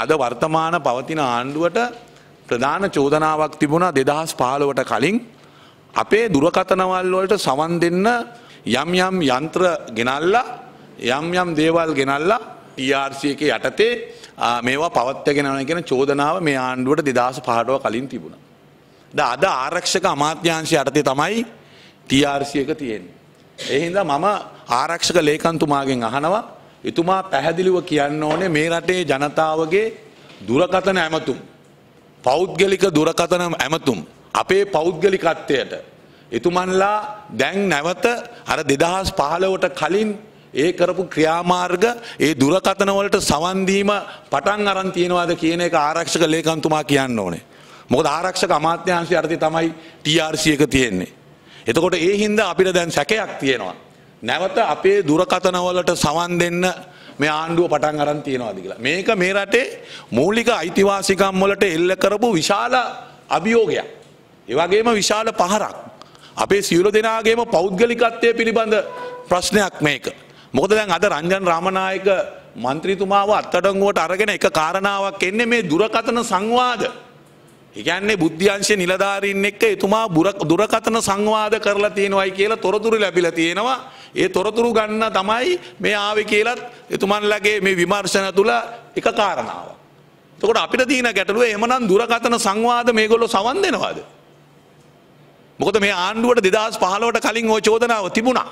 අද වර්තමාන පවතින ආණ්ඩුවට ප්‍රධාන චෝදනාවක් තිබුණා දෙදහස් පාලවට කලින් අපේ දුරකතනවල් වලට සවන් දෙන්න යම් යම් යන්ත්‍ර ගෙනල්ලා යම් යම් දේවල් ගෙනල්ලා TRC එක යටතේ මේවා පවත්වගෙන යන කියන චෝදනාව මේ ආණ්ඩුවට දෙදහස් පහටව කලින් තිබුණා. ද අද ආරක්ෂක අමාත්‍යංශය යටතේ තමයි TRC එක තියෙන්නේ. එහින්දා මම ආරක්ෂක ලේකන්තුමාගෙන් අහනවා එතුමා පැහැදිලිව කියන්න ඕනේ මේ රටේ ජනතාවගේ දුරකතන ඇමතුම්. පෞද්ගලික දුරකතන ඇමතුම්. අපේ පෞද්ගලිකත්වයට. එතුමන්ලා දැන් නැවත අර දෙදහස් පහලවට කලින් ඒ කරපු ක්‍රියාමාර්ග ඒ දුරකතනවලට සවන්දීම පටන් අරන් තියෙනවාද කියන එක ආරක්ෂක ලේකන්තුමා කියන්න ඕනේ. මොකද ආරක්ෂක අමාත්‍යංශය යටතේ තමයි TRC එක තියෙන්නේ. එතකොට ඒ හින්දා අපිට දැන් සැකයක් තියෙනවා. නැවත අපේ දුරකතනවලට සවන් දෙන්න මේ ආණ්ඩුව පටන් අරන් තියෙනවාද කියලා. මේක මේ රටේ මූලික අයිතිවාසිකම් වලට එල්ල කරපු විශාල අභියෝගයක්. ඒ වගේම විශාල පහරක්. අපේ සියලු දෙනාගේම පෞද්ගලිකත්වය පිළිබඳ ප්‍රශ්නයක් මේක. මොකද දැන් අද රංජන් රාමනායක මන්ත්‍රීතුමාව අත්තඩංගුවට අරගෙන එක කාරණාවක් එන්නේ මේ දුරකතන සංවාද. ඉගැන්නේ බුද්ධ්‍යංශය නිලධාරීන් එක්ක එතුමා දුරකතන සංවාද කරලා තියෙනවයි කියලා තොරතුරු ලැබිලා තියෙනවා. ඒ තොරතුරු ගන්න තමයි මේ ආවේ කියලත් එතුමන්ලගේ මේ විමර්ශන තුළ එක කාරණාව. තකොට අපිට දීන ගැටලුව එමනම් දුරකතන සංවාද මේගොල්ලො සවන් දෙනවාද. මොකද මේ ආණ්ඩුවට දෙදස් පහලවට කලින් ඕ චෝදනාව තිබුණා.